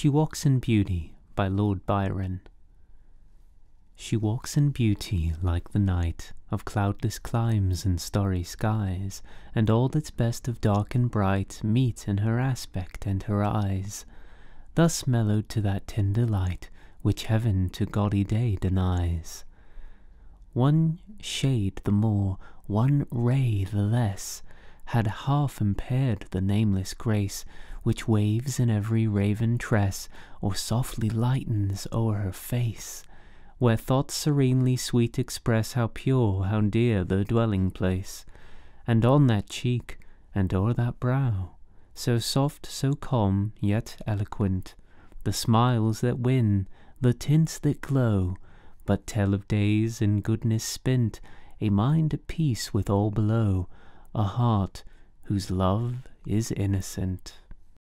She Walks in Beauty by Lord Byron. She walks in beauty like the night Of cloudless climes and starry skies, And all that's best of dark and bright Meet in her aspect and her eyes. Thus mellowed to that tender light Which heaven to gaudy day denies. One shade the more, one ray the less, Had half impaired the nameless grace Which waves in every raven tress, Or softly lightens o'er her face, Where thoughts serenely sweet express How pure, how dear the dwelling place. And on that cheek, and o'er that brow, So soft, so calm, yet eloquent, The smiles that win, the tints that glow, But tell of days in goodness spent, A mind at peace with all below, A heart whose love is innocent.